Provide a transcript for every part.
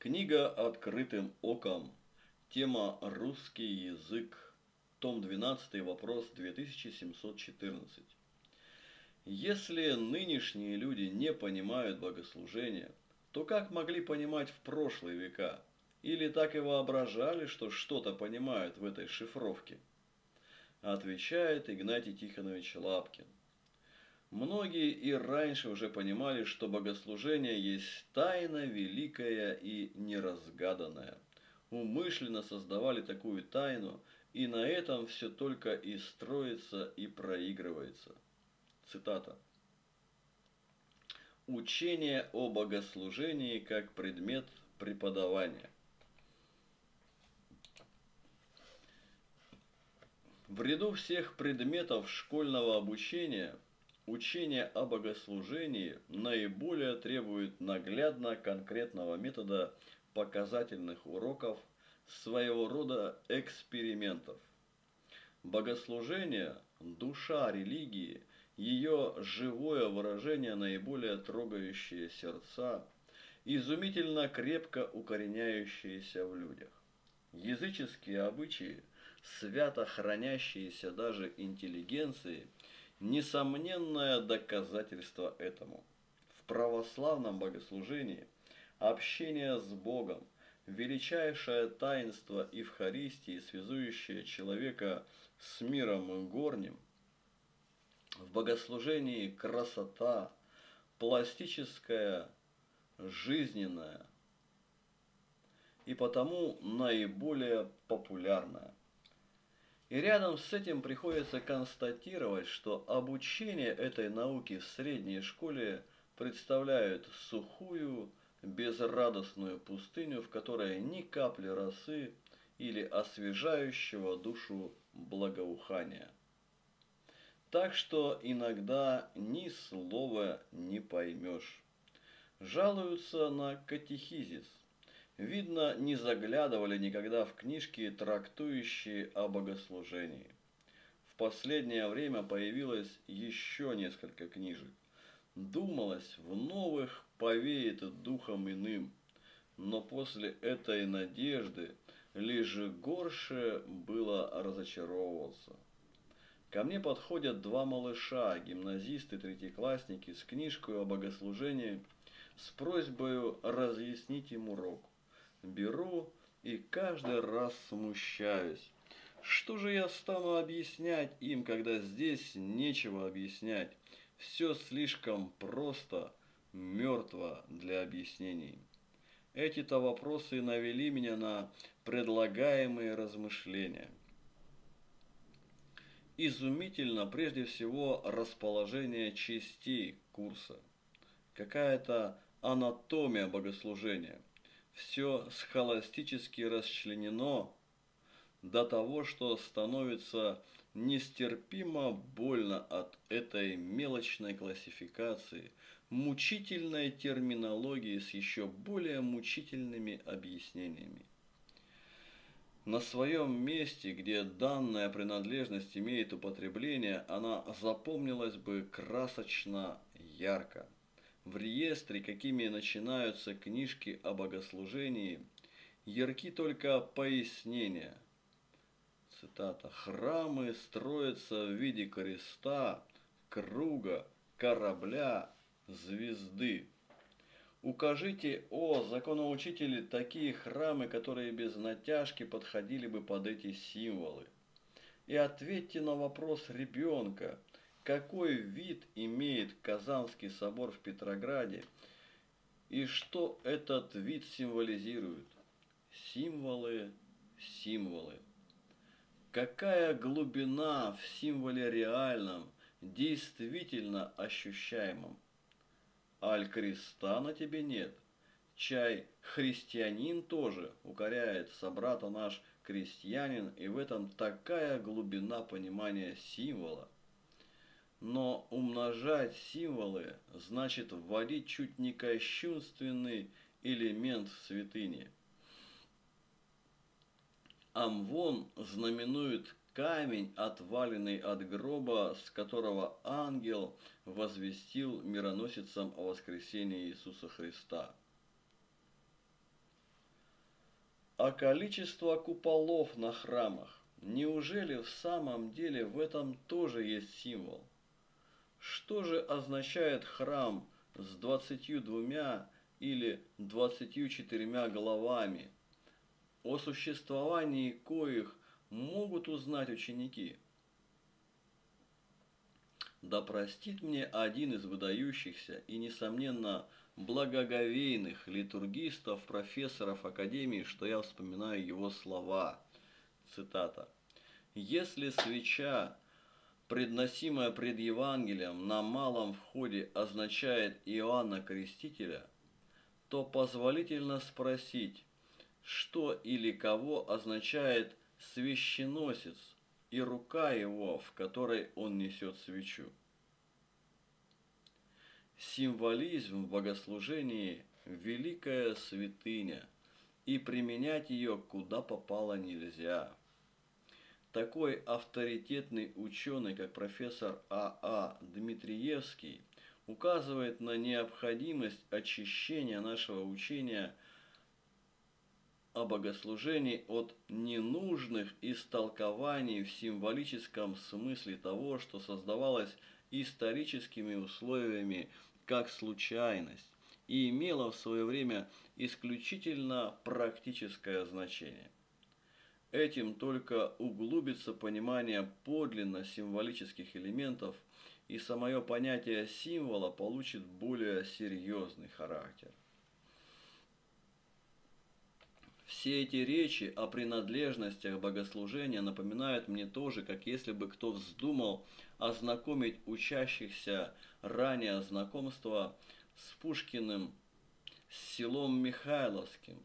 Книга «Открытым оком». Тема «Русский язык». Том 12, вопрос 2714. Если нынешние люди не понимают богослужения, то как могли понимать в прошлые века? Или так и воображали, что что-то понимают в этой шифровке? Отвечает Игнатий Тихонович Лапкин. Многие и раньше уже понимали, что богослужение есть тайна великая и неразгаданная. Умышленно создавали такую тайну, и на этом все только и строится и проигрывается. Цитата. Учение о богослужении как предмет преподавания. В ряду всех предметов школьного обучения – Учение о богослужении наиболее требует наглядно конкретного метода показательных уроков, своего рода экспериментов. Богослужение – душа религии, ее живое выражение, наиболее трогающее сердца, изумительно крепко укореняющееся в людях. Языческие обычаи, свято хранящиеся даже интеллигенции – несомненное доказательство этому. В православном богослужении общение с Богом, величайшее таинство Евхаристии, связующее человека с миром горним, в богослужении красота, пластическая, жизненная и потому наиболее популярная. И рядом с этим приходится констатировать, что обучение этой науки в средней школе представляет сухую, безрадостную пустыню, в которой ни капли росы или освежающего душу благоухания. Так что иногда ни слова не поймешь. Жалуются на катехизис Видно, не заглядывали никогда в книжки, трактующие о богослужении. В последнее время появилось еще несколько книжек. Думалось, в новых повеет духом иным. Но после этой надежды лишь горше было разочаровываться. Ко мне подходят два малыша, гимназисты, третьеклассники, с книжкой о богослужении, с просьбой разъяснить им урок беру и каждый раз смущаюсь. Что же я стану объяснять им, когда здесь нечего объяснять? Все слишком просто, мертво для объяснений. Эти-то вопросы навели меня на предлагаемые размышления. Изумительно прежде всего расположение частей курса. Какая-то анатомия богослужения – все схоластически расчленено до того, что становится нестерпимо больно от этой мелочной классификации, мучительной терминологии с еще более мучительными объяснениями. На своем месте, где данная принадлежность имеет употребление, она запомнилась бы красочно ярко. В реестре, какими начинаются книжки о богослужении, ярки только пояснения. Цитата. «Храмы строятся в виде креста, круга, корабля, звезды». Укажите, о законоучители, такие храмы, которые без натяжки подходили бы под эти символы. И ответьте на вопрос ребенка – какой вид имеет Казанский собор в Петрограде и что этот вид символизирует. Символы, символы. Какая глубина в символе реальном, действительно ощущаемом. Аль креста на тебе нет. Чай христианин тоже, укоряет собрата наш крестьянин, и в этом такая глубина понимания символа – но умножать символы значит вводить чуть не кощунственный элемент в святыне. Амвон знаменует камень, отваленный от гроба, с которого ангел возвестил мироносицам о воскресении Иисуса Христа. А количество куполов на храмах, неужели в самом деле в этом тоже есть символ? Что же означает храм с двадцатью двумя или двадцатью четырьмя головами, о существовании коих могут узнать ученики? Да простит мне один из выдающихся и, несомненно, благоговейных литургистов, профессоров Академии, что я вспоминаю его слова. Цитата. «Если свеча, предносимая пред Евангелием на малом входе, означает Иоанна Крестителя, то позволительно спросить, что или кого означает священосец и рука его, в которой он несет свечу. Символизм в богослужении – великая святыня, и применять ее куда попало нельзя. Такой авторитетный ученый, как профессор А.А. А Дмитриевский, указывает на необходимость очищения нашего учения о богослужении от ненужных истолкований в символическом смысле того, что создавалось историческими условиями как случайность и имела в свое время исключительно практическое значение. Этим только углубится понимание подлинно символических элементов, и самое понятие символа получит более серьезный характер. Все эти речи о принадлежностях богослужения напоминают мне тоже, как если бы кто вздумал ознакомить учащихся ранее знакомства с Пушкиным, с селом Михайловским,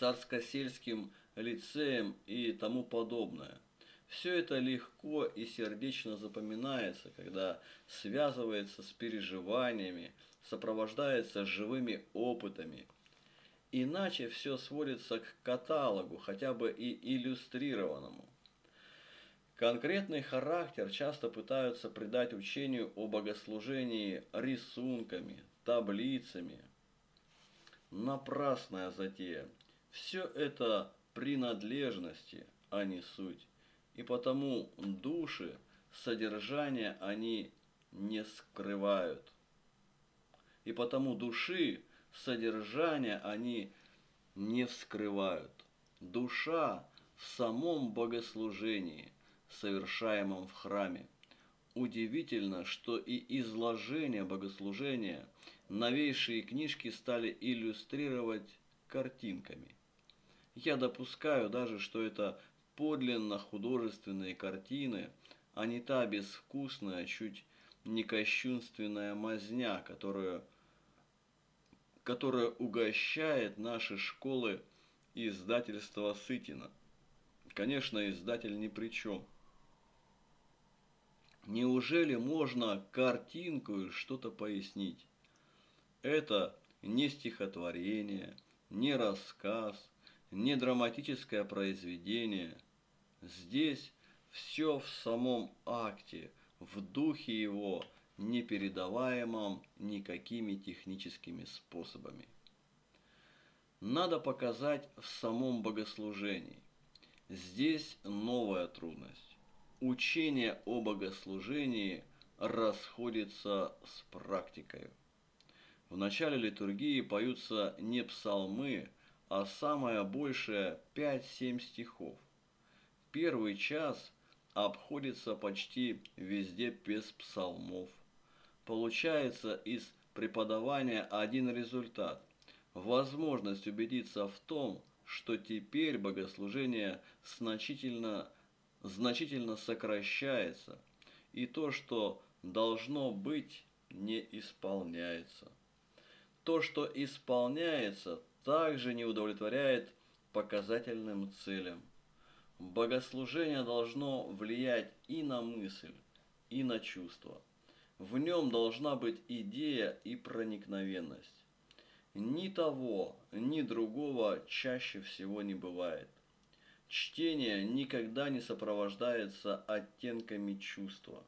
Царскосельским лицеем и тому подобное. Все это легко и сердечно запоминается, когда связывается с переживаниями, сопровождается живыми опытами. Иначе все сводится к каталогу, хотя бы и иллюстрированному. Конкретный характер часто пытаются придать учению о богослужении рисунками, таблицами. Напрасная затея. Все это принадлежности, а не суть. И потому души, содержание они не скрывают. И потому души, содержание они не вскрывают. Душа в самом богослужении – совершаемом в храме. Удивительно, что и изложение богослужения новейшие книжки стали иллюстрировать картинками. Я допускаю даже, что это подлинно художественные картины, а не та безвкусная, чуть не кощунственная мазня, которую, которая угощает наши школы издательства Сытина. Конечно, издатель ни при чем. Неужели можно картинку что-то пояснить? Это не стихотворение, не рассказ, не драматическое произведение. Здесь все в самом акте, в духе его, не передаваемом никакими техническими способами. Надо показать в самом богослужении. Здесь новая трудность учение о богослужении расходится с практикой. В начале литургии поются не псалмы, а самое большее 5-7 стихов. Первый час обходится почти везде без псалмов. Получается из преподавания один результат – возможность убедиться в том, что теперь богослужение значительно значительно сокращается, и то, что должно быть, не исполняется. То, что исполняется, также не удовлетворяет показательным целям. Богослужение должно влиять и на мысль, и на чувство. В нем должна быть идея и проникновенность. Ни того, ни другого чаще всего не бывает. Чтение никогда не сопровождается оттенками чувства.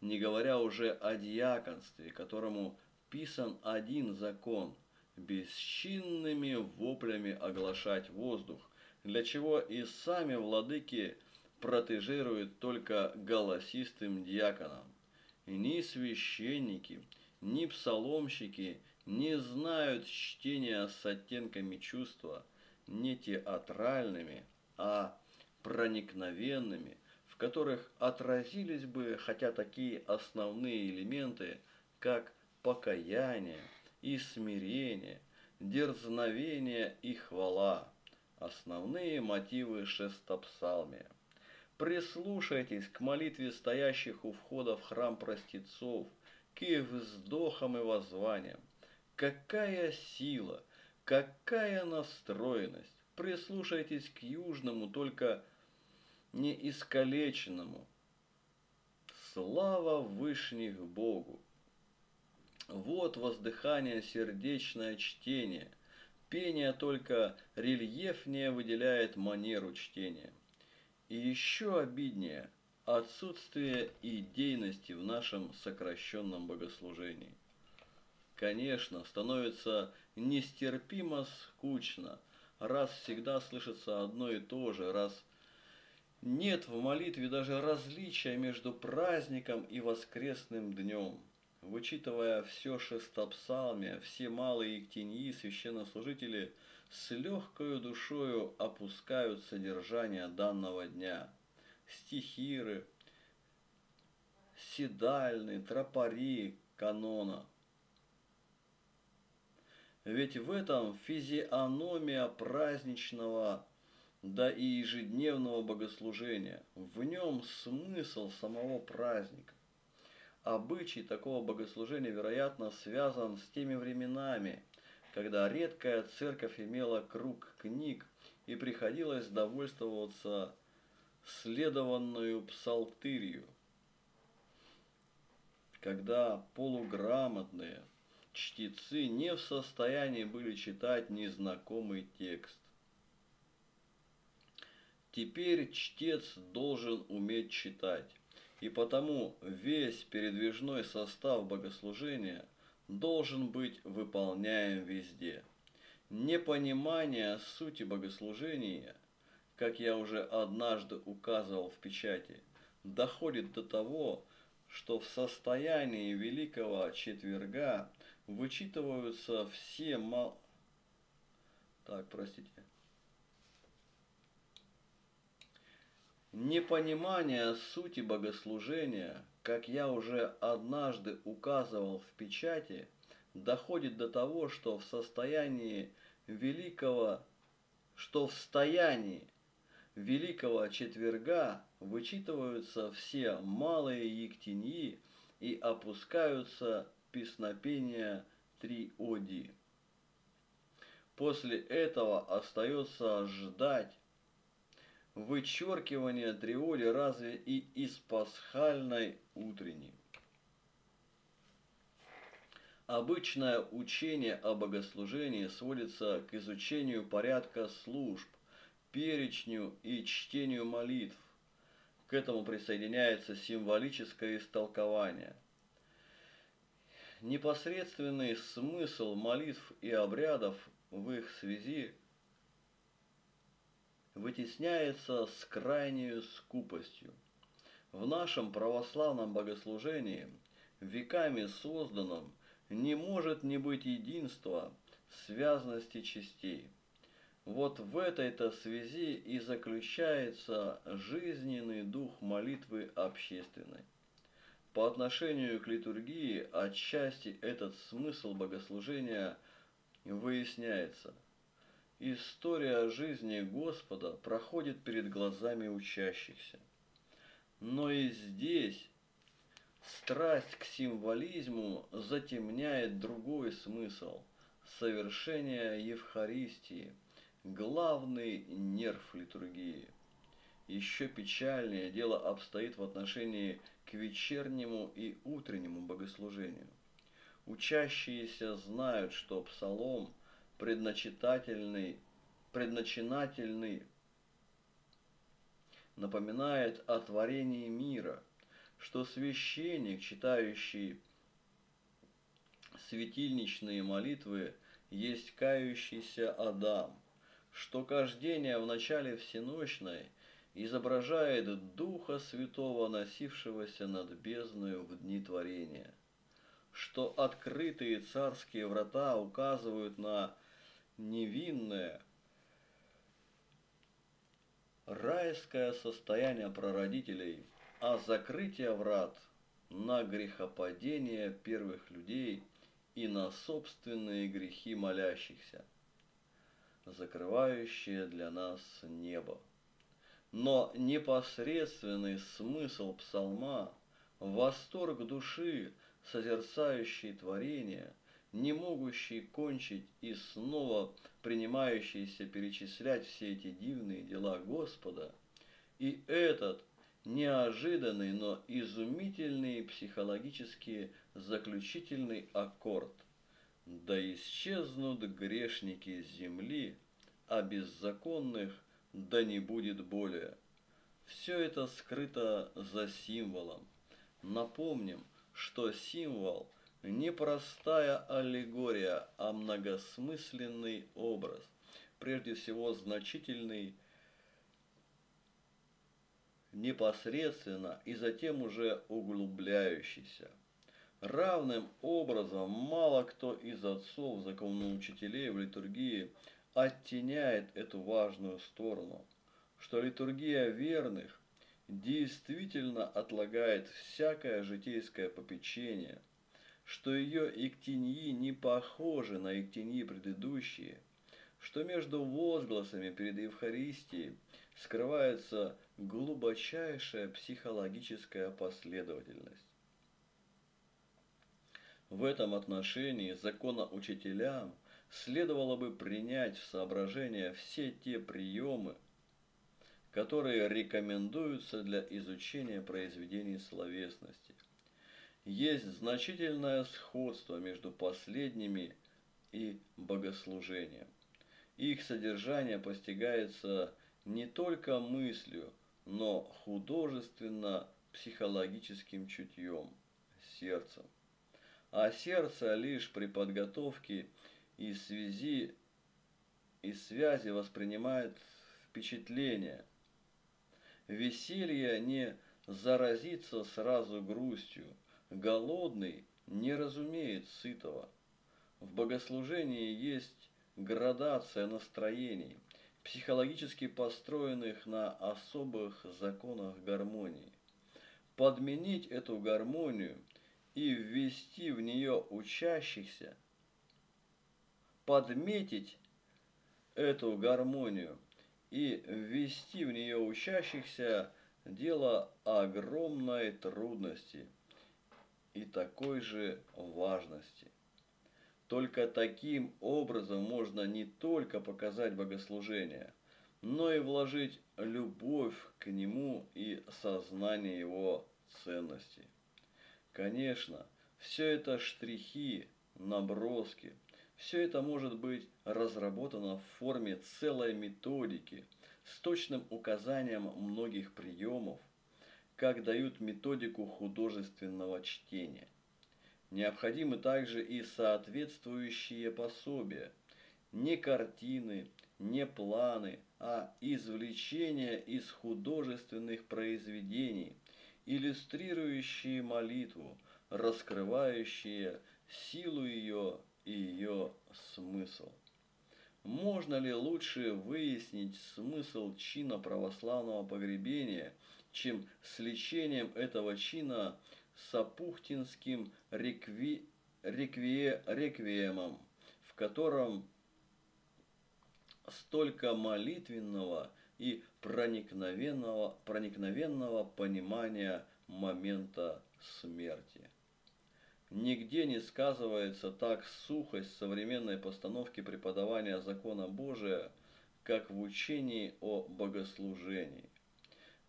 Не говоря уже о диаконстве, которому писан один закон бесчинными воплями оглашать воздух, для чего и сами владыки протежируют только голосистым диаконам. Ни священники, ни псаломщики не знают чтения с оттенками чувства, не театральными, а проникновенными, в которых отразились бы хотя такие основные элементы, как покаяние и смирение, дерзновение и хвала, основные мотивы шестопсалмия. Прислушайтесь к молитве стоящих у входа в храм простецов, к их вздохам и воззваниям. Какая сила, какая настроенность! Прислушайтесь к южному, только не искалеченному. Слава Вышних Богу! Вот воздыхание сердечное чтение. Пение только рельефнее выделяет манеру чтения. И еще обиднее – отсутствие идейности в нашем сокращенном богослужении. Конечно, становится нестерпимо скучно, раз всегда слышится одно и то же, раз нет в молитве даже различия между праздником и воскресным днем. Вычитывая все шестопсалмия, все малые ектеньи, священнослужители – с легкою душою опускают содержание данного дня. Стихиры, седальны, тропари канона. Ведь в этом физиономия праздничного, да и ежедневного богослужения. В нем смысл самого праздника. Обычай такого богослужения, вероятно, связан с теми временами – когда редкая церковь имела круг книг и приходилось довольствоваться следованную псалтырью, когда полуграмотные чтецы не в состоянии были читать незнакомый текст. Теперь чтец должен уметь читать, и потому весь передвижной состав богослужения – должен быть выполняем везде. Непонимание сути богослужения, как я уже однажды указывал в печати, доходит до того, что в состоянии Великого Четверга вычитываются все мал... Так, простите. Непонимание сути богослужения как я уже однажды указывал в печати, доходит до того, что в состоянии великого, что в состоянии великого четверга вычитываются все малые ектеньи и опускаются песнопения три оди. После этого остается ждать вычеркивание триоли разве и из пасхальной утренней. Обычное учение о богослужении сводится к изучению порядка служб, перечню и чтению молитв. К этому присоединяется символическое истолкование. Непосредственный смысл молитв и обрядов в их связи вытесняется с крайней скупостью. В нашем православном богослужении, веками созданном, не может не быть единства, связности частей. Вот в этой-то связи и заключается жизненный дух молитвы общественной. По отношению к литургии отчасти этот смысл богослужения выясняется – История жизни Господа проходит перед глазами учащихся. Но и здесь страсть к символизму затемняет другой смысл – совершения Евхаристии, главный нерв литургии. Еще печальнее дело обстоит в отношении к вечернему и утреннему богослужению. Учащиеся знают, что псалом – предначитательный, предначинательный напоминает о творении мира, что священник, читающий светильничные молитвы, есть кающийся Адам, что кождение в начале всеночной изображает Духа Святого, носившегося над бездною в дни творения, что открытые царские врата указывают на невинное, райское состояние прародителей, а закрытие врат на грехопадение первых людей и на собственные грехи молящихся, закрывающее для нас небо. Но непосредственный смысл псалма, восторг души, созерцающий творение, не могущий кончить и снова принимающийся перечислять все эти дивные дела Господа, и этот неожиданный, но изумительный психологический заключительный аккорд. Да исчезнут грешники земли, а беззаконных да не будет более. Все это скрыто за символом. Напомним, что символ – не простая аллегория, а многосмысленный образ, прежде всего значительный непосредственно и затем уже углубляющийся. Равным образом мало кто из отцов законоучителей в литургии оттеняет эту важную сторону, что литургия верных действительно отлагает всякое житейское попечение, что ее иктиньи не похожи на иктиньи предыдущие, что между возгласами перед Евхаристией скрывается глубочайшая психологическая последовательность. В этом отношении законоучителям следовало бы принять в соображение все те приемы, которые рекомендуются для изучения произведений словесности. Есть значительное сходство между последними и богослужением. Их содержание постигается не только мыслью, но художественно-психологическим чутьем, сердцем. А сердце лишь при подготовке и связи и связи воспринимает впечатление. Веселье не заразится сразу грустью, голодный не разумеет сытого. В богослужении есть градация настроений, психологически построенных на особых законах гармонии. Подменить эту гармонию и ввести в нее учащихся, подметить эту гармонию и ввести в нее учащихся – дело огромной трудности и такой же важности. Только таким образом можно не только показать богослужение, но и вложить любовь к нему и сознание его ценности. Конечно, все это штрихи, наброски, все это может быть разработано в форме целой методики с точным указанием многих приемов, как дают методику художественного чтения. Необходимы также и соответствующие пособия. Не картины, не планы, а извлечения из художественных произведений, иллюстрирующие молитву, раскрывающие силу ее и ее смысл. Можно ли лучше выяснить смысл чина православного погребения, чем с лечением этого чина сапухтинским рекви, реквие, реквиемом, в котором столько молитвенного и проникновенного, проникновенного понимания момента смерти. Нигде не сказывается так сухость современной постановки преподавания закона Божия, как в учении о богослужении.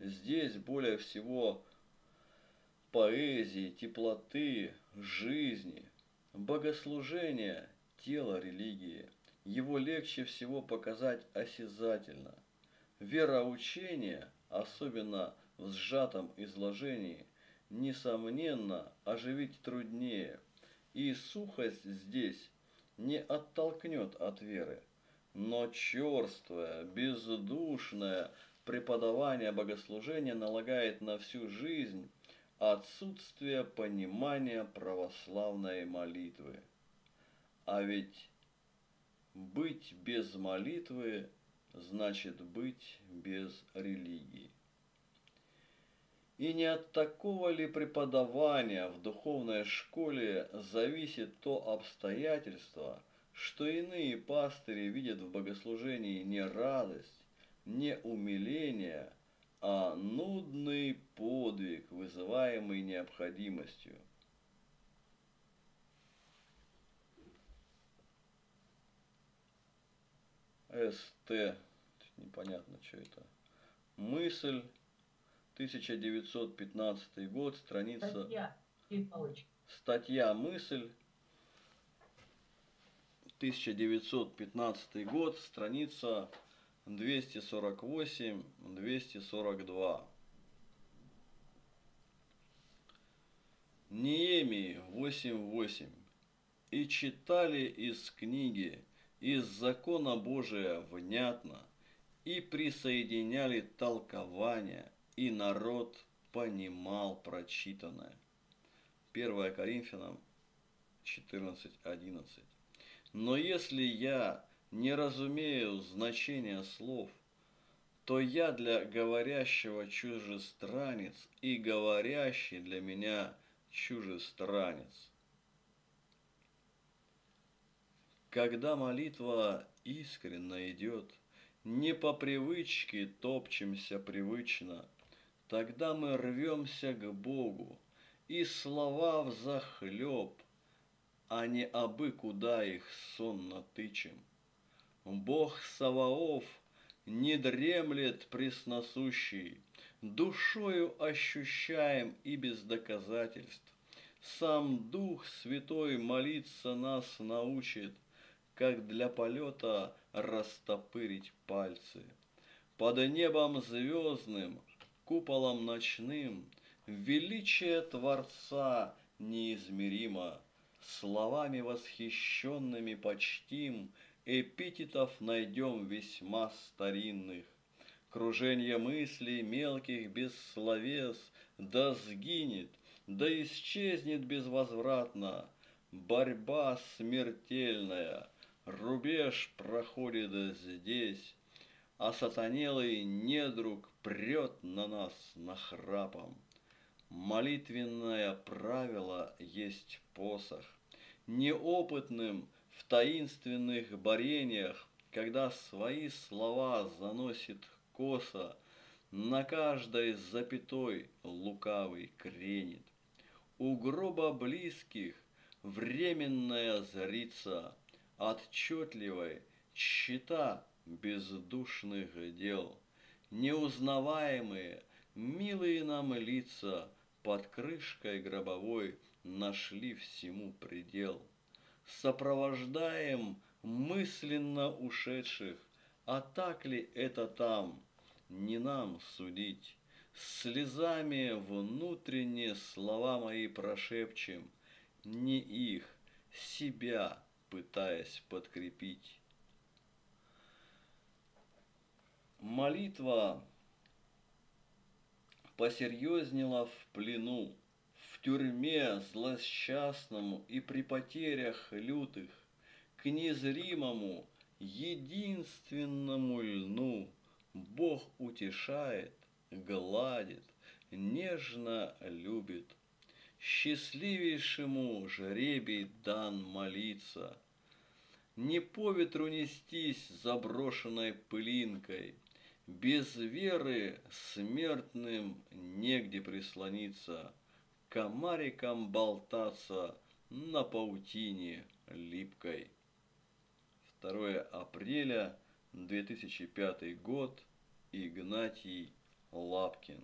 Здесь более всего поэзии, теплоты, жизни, богослужения, тела религии. Его легче всего показать осязательно. Вероучение, особенно в сжатом изложении, несомненно, оживить труднее. И сухость здесь не оттолкнет от веры, но черствое, бездушное преподавание богослужения налагает на всю жизнь отсутствие понимания православной молитвы. А ведь быть без молитвы значит быть без религии. И не от такого ли преподавания в духовной школе зависит то обстоятельство, что иные пастыри видят в богослужении не радость, не умиление, а нудный подвиг, вызываемый необходимостью. СТ, непонятно, что это. Мысль, 1915 год, страница... Статья, Статья «Мысль», 1915 год, страница 248, 242. Неемии 8.8. И читали из книги, из закона Божия внятно, и присоединяли толкования, и народ понимал прочитанное. 1 Коринфянам 14.11. Но если я не разумею значения слов, то я для говорящего чужестранец, и говорящий для меня чужестранец. Когда молитва искренно идет, не по привычке топчемся привычно, тогда мы рвемся к Богу, и слова взахлеб, а не абы куда их сонно тычем. Бог Саваоф не дремлет пресносущий, Душою ощущаем и без доказательств. Сам Дух Святой молиться нас научит, Как для полета растопырить пальцы. Под небом звездным, куполом ночным, Величие Творца неизмеримо, Словами восхищенными почтим – эпитетов найдем весьма старинных. Кружение мыслей мелких без словес да сгинет, да исчезнет безвозвратно. Борьба смертельная, рубеж проходит здесь, а сатанелый недруг прет на нас нахрапом. Молитвенное правило есть посох. Неопытным – в таинственных борениях, когда свои слова заносит косо, на каждой запятой лукавый кренит. У гроба близких временная зрица, отчетливой щита бездушных дел, неузнаваемые, милые нам лица под крышкой гробовой нашли всему предел – сопровождаем мысленно ушедших, а так ли это там, не нам судить. Слезами внутренне слова мои прошепчем, не их, себя пытаясь подкрепить. Молитва посерьезнела в плену, тюрьме злосчастному и при потерях лютых, к незримому, единственному льну Бог утешает, гладит, нежно любит. Счастливейшему жребий дан молиться, Не по ветру нестись заброшенной пылинкой, Без веры смертным негде прислониться — комариком болтаться на паутине липкой. 2 апреля 2005 год. Игнатий Лапкин.